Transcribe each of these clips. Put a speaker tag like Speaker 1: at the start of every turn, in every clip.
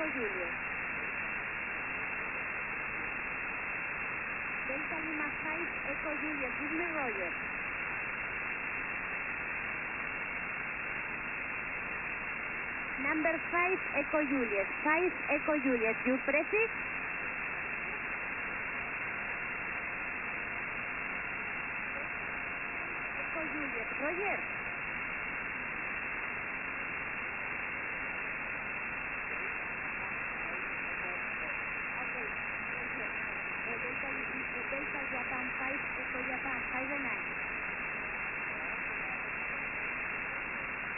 Speaker 1: Eco Juliet. Delta Lima 5, Eco Juliet, give me Roger. Number 5, Eco Juliet, 5, Eco Juliet, you prefix? Eco Juliet, Roger.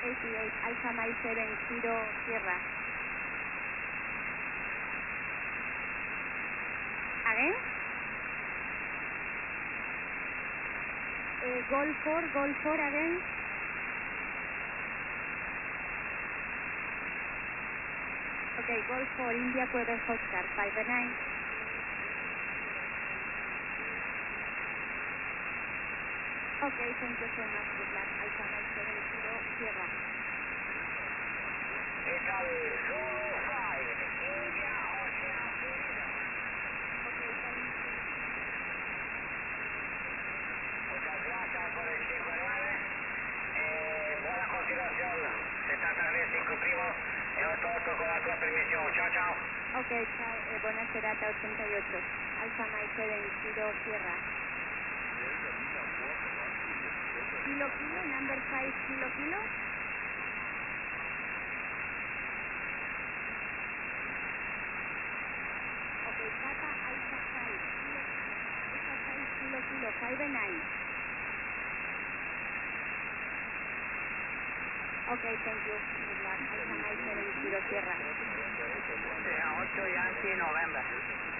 Speaker 1: 88, Alpha Mile 70, Sierra. Again? Eh, Golf 4, Golf 4 again. Okay, Golf 4, India Quebec Oscar, 5 and 9. Okay, thank you so much. Good luck. Alpha Mike 70, Sierra. Ok, chao. Eh, buena serata 88. Alfa Mike 70, Sierra. Kilo, kilo, number 5, kilo, kilo. Ok, Papa Alpha 5, kilo, Alpha 5, kilo, kilo, 5 and 9. Okay, thank you. Good